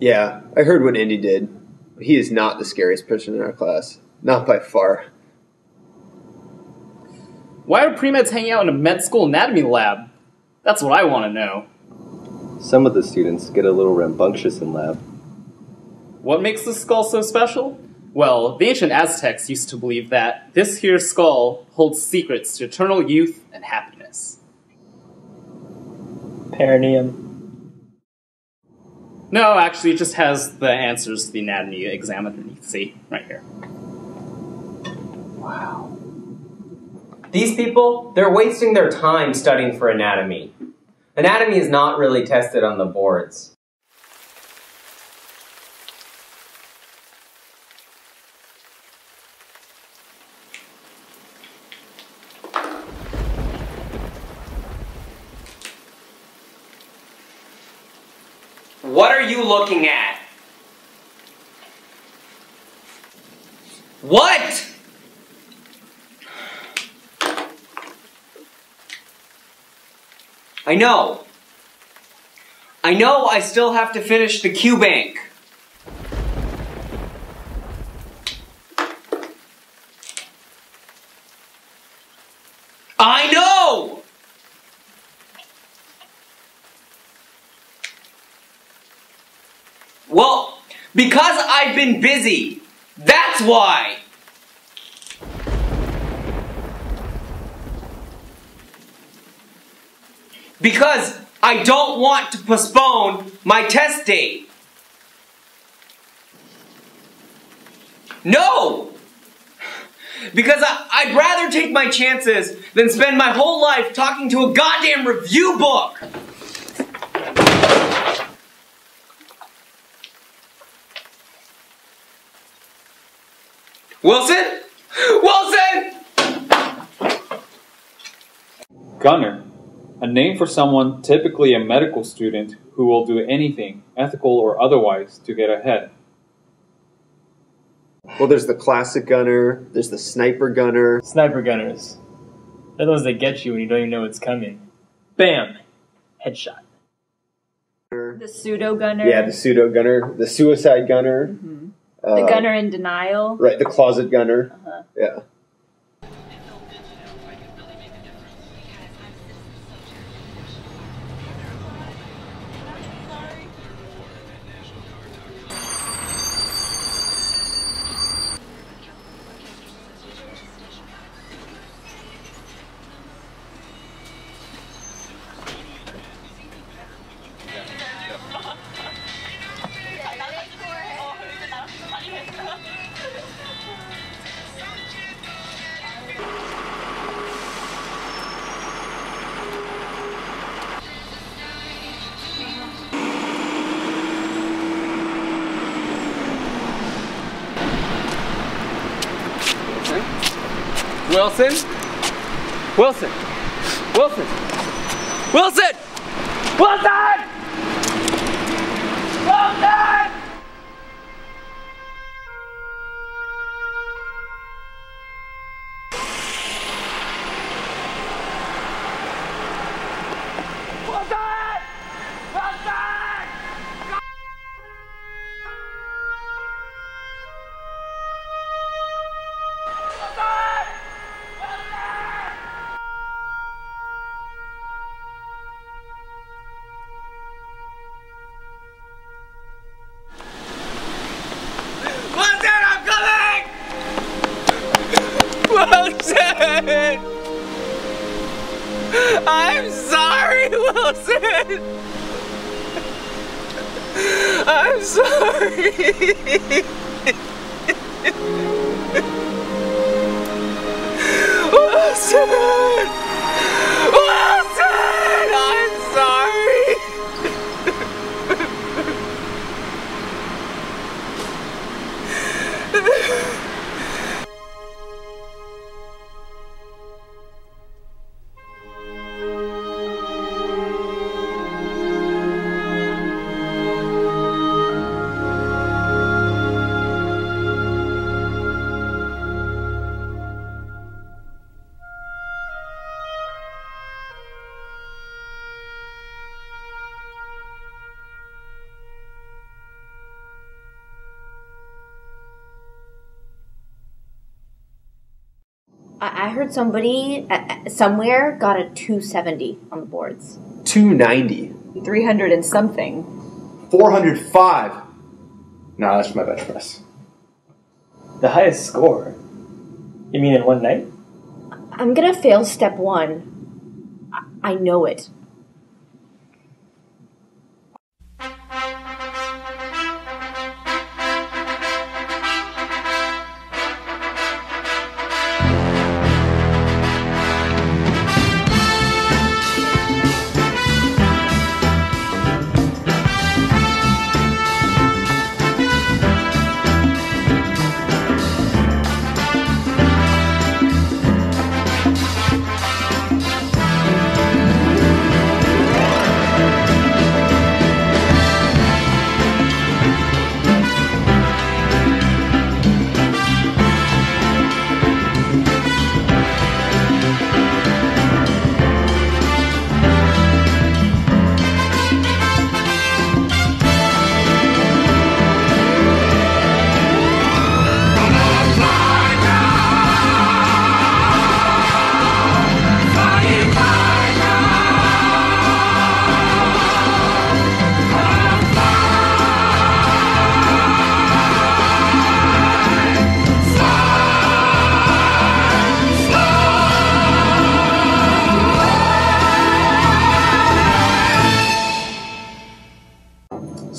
Yeah, I heard what Indy did. He is not the scariest person in our class. Not by far. Why are pre-meds hanging out in a med school anatomy lab? That's what I want to know. Some of the students get a little rambunctious in lab. What makes this skull so special? Well, the ancient Aztecs used to believe that this here skull holds secrets to eternal youth and happiness. Perineum. No, actually, it just has the answers to the anatomy exam underneath. See, right here. Wow. These people, they're wasting their time studying for anatomy. Anatomy is not really tested on the boards. What are you looking at? What? I know. I know I still have to finish the Q bank. I know! Well, because I've been busy. That's why. Because I don't want to postpone my test date. No! Because I, I'd rather take my chances than spend my whole life talking to a goddamn review book! Wilson? Wilson! Gunner, a name for someone, typically a medical student, who will do anything, ethical or otherwise, to get ahead. Well, there's the classic gunner, there's the sniper gunner. Sniper gunners. They're the ones that get you when you don't even know it's coming. Bam! Headshot. The pseudo gunner. Yeah, the pseudo gunner, the suicide gunner. Mhm. uh, the gunner in denial. Right, the closet gunner. Uh-huh. Yeah. Wilson? Wilson? Wilson! Wilson! Wilson! Wilson! I'm sorry! Oh, Wilson! I, I heard somebody at, at- somewhere got a 270 on the boards. 290. 300 and something. 405. Nah, that's my bench press. The highest score. You mean in one night? I'm gonna fail step one. I, I know it.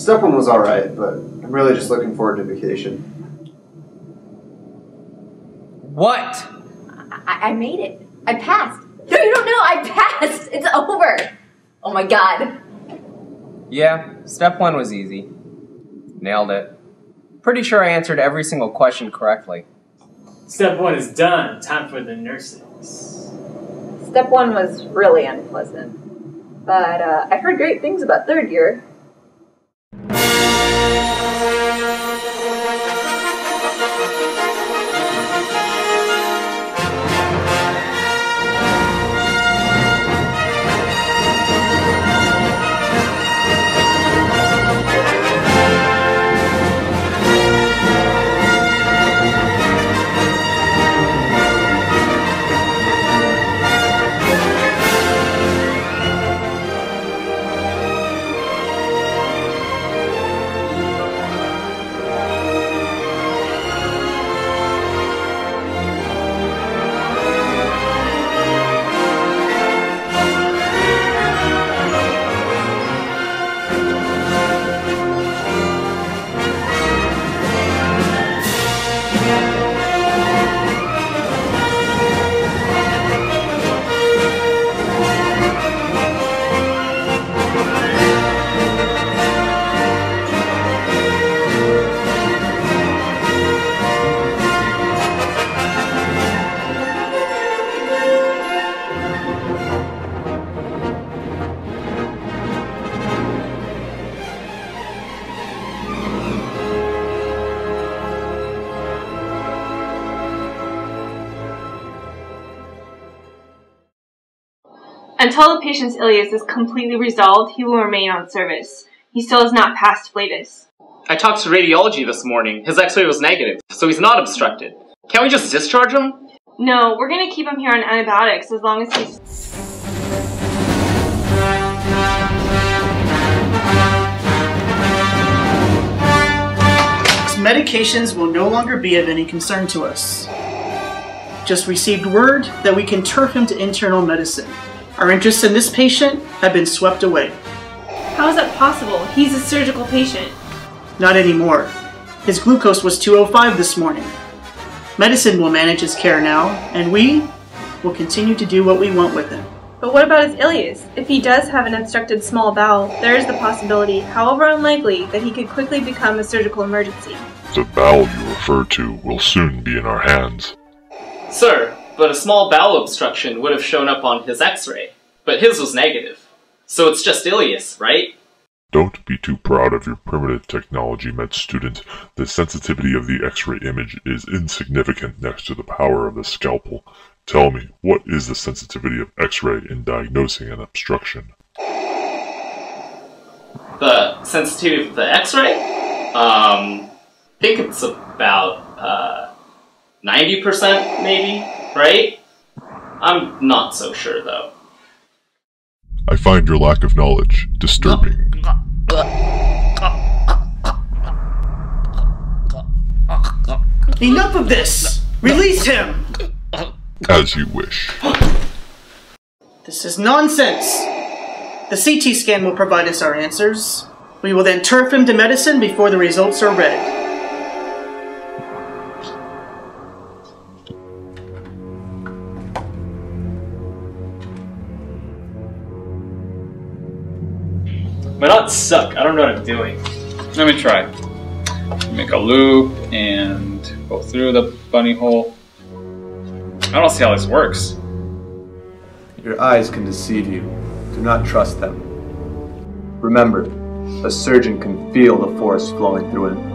Step one was alright, but I'm really just looking forward to vacation. What? I, I made it. I passed. No, you don't know. I passed. It's over. Oh my god. Yeah, step one was easy. Nailed it. Pretty sure I answered every single question correctly. Step one is done. Time for the nurses. Step one was really unpleasant. But uh, I heard great things about third year. Until the patient's ileus is completely resolved, he will remain on service. He still has not passed flatus. I talked to radiology this morning. His x ray was negative, so he's not obstructed. Can't we just discharge him? No, we're gonna keep him here on antibiotics as long as he's. medications will no longer be of any concern to us. Just received word that we can turf him to internal medicine. Our interests in this patient have been swept away. How is that possible? He's a surgical patient. Not anymore. His glucose was 205 this morning. Medicine will manage his care now, and we will continue to do what we want with him. But what about his ileus? If he does have an obstructed small bowel, there is the possibility, however unlikely, that he could quickly become a surgical emergency. The bowel you refer to will soon be in our hands. Sir, but a small bowel obstruction would have shown up on his x ray. But his was negative. So it's just ileus, right? Don't be too proud of your primitive technology, med student. The sensitivity of the X-ray image is insignificant next to the power of the scalpel. Tell me, what is the sensitivity of X-ray in diagnosing an obstruction? The sensitivity of the x ray? Um, I think it's about uh, 90% maybe. Right? I'm not so sure though. I find your lack of knowledge disturbing. Enough of this! Release him! As you wish. This is nonsense! The CT scan will provide us our answers. We will then turf him to medicine before the results are read. My knots suck. I don't know what I'm doing. Let me try. Make a loop and go through the bunny hole. I don't see how this works. Your eyes can deceive you. Do not trust them. Remember, a surgeon can feel the force flowing through him.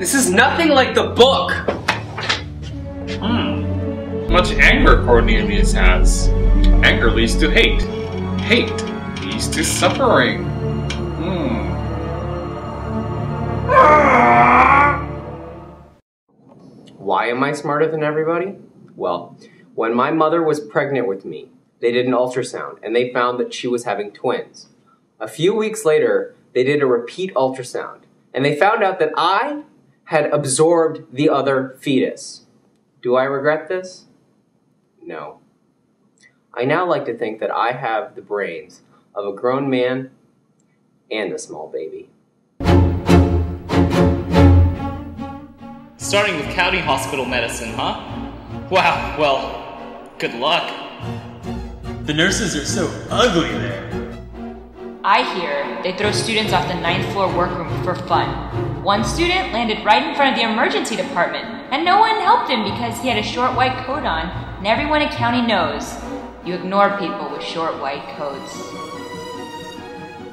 This is nothing like the book. Hmm. Much anger Cornelius has. Anger leads to hate. Hate leads to suffering. Hmm. Why am I smarter than everybody? Well, when my mother was pregnant with me, they did an ultrasound and they found that she was having twins. A few weeks later, they did a repeat ultrasound and they found out that I had absorbed the other fetus. Do I regret this? No. I now like to think that I have the brains of a grown man and a small baby. Starting with county hospital medicine, huh? Wow, well, good luck. The nurses are so ugly there. I hear they throw students off the ninth floor workroom for fun. One student landed right in front of the emergency department, and no one helped him because he had a short white coat on, and everyone in county knows you ignore people with short white coats.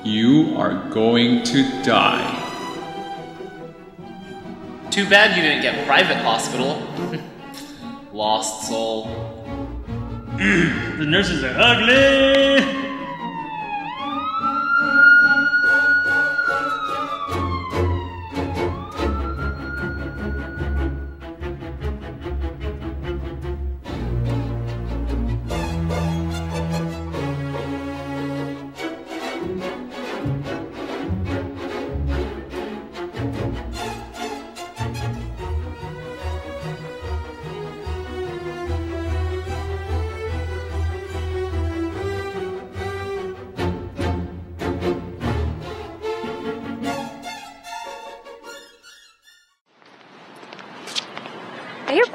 You are going to die. Too bad you didn't get private hospital. Lost soul. the nurses are ugly.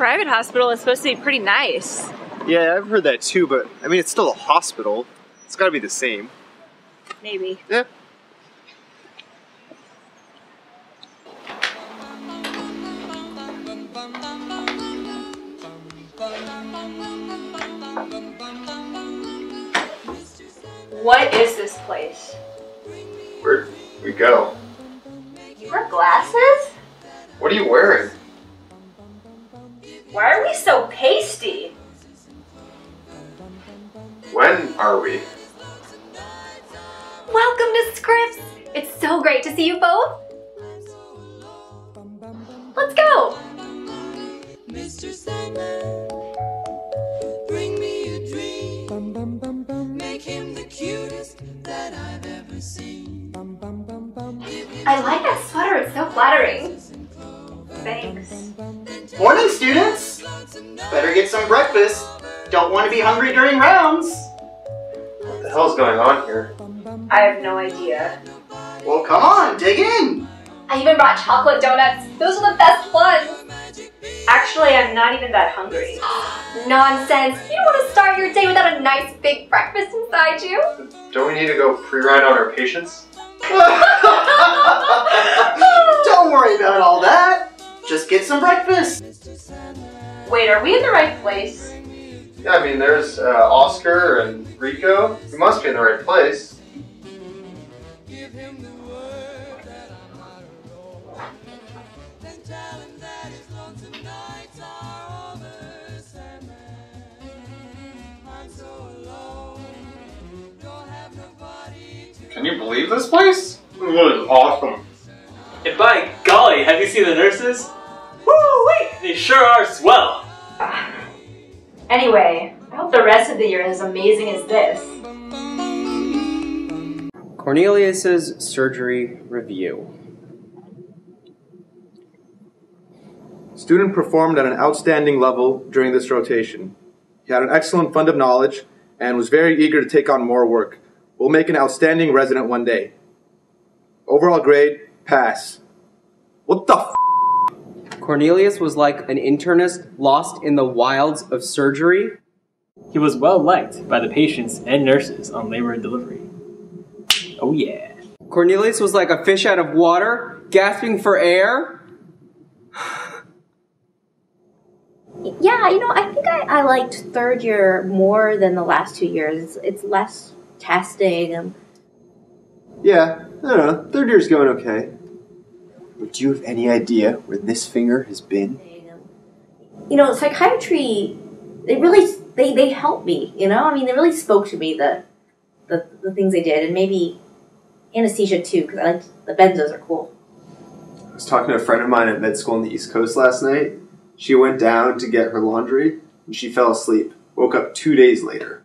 Private hospital is supposed to be pretty nice. Yeah, I've heard that too, but I mean, it's still a hospital. It's gotta be the same. Maybe. Yeah. What is this place? Where'd we go? You wear glasses? What are you wearing? Why are we so pasty? When are we? Welcome to Scripps! It's so great to see you both! Let's go! Mr. Sandman, bring me a dream. Make him the cutest that I've ever seen. I like that sweater, it's so flattering. Thanks. Morning, students! Better get some breakfast. Don't want to be hungry during rounds. What the hell's going on here? I have no idea. Well, come on, dig in. I even brought chocolate donuts. Those are the best ones. Actually, I'm not even that hungry. Nonsense. You don't want to start your day without a nice big breakfast inside you. Don't we need to go pre-round on our patients? Don't worry about all that. Just get some breakfast. Wait, are we in the right place? Yeah, I mean, there's uh, Oscar and Rico. We must be in the right place. Can you believe this place? This is awesome. And by golly, have you seen the nurses? Woo wait, they sure are swell. Anyway, I hope the rest of the year is as amazing as this. Cornelius's surgery review. Student performed at an outstanding level during this rotation. He had an excellent fund of knowledge and was very eager to take on more work. Will make an outstanding resident one day. Overall grade, pass. What the f? Cornelius was like an internist lost in the wilds of surgery. He was well liked by the patients and nurses on labor and delivery. Oh yeah. Cornelius was like a fish out of water, gasping for air. Yeah, you know, I think I, I liked third year more than the last two years. It's, it's less testing. Yeah, I don't know. Third year's going okay. But do you have any idea where this finger has been? you know, psychiatry, they really, they, they helped me, you know? I mean, they really spoke to me, the, the, the things they did, and maybe anesthesia too, because I like, the benzos are cool. I was talking to a friend of mine at med school on the East Coast last night. She went down to get her laundry and she fell asleep. Woke up two days later.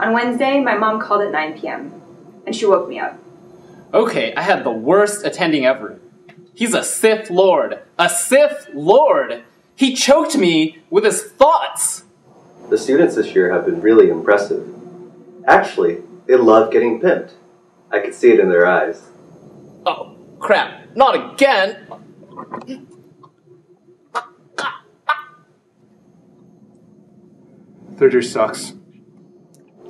On Wednesday, my mom called at 9 p.m. and she woke me up. Okay, I had the worst attending ever. He's a Sith Lord. A Sith Lord! He choked me with his thoughts! The students this year have been really impressive. Actually, they love getting pimped. I could see it in their eyes. Oh, crap. Not again! Third year sucks.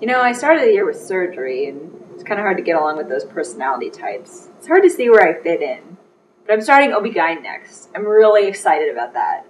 You know, I started the year with surgery, and it's kind of hard to get along with those personality types. It's hard to see where I fit in. But I'm starting OB-GYN next. I'm really excited about that.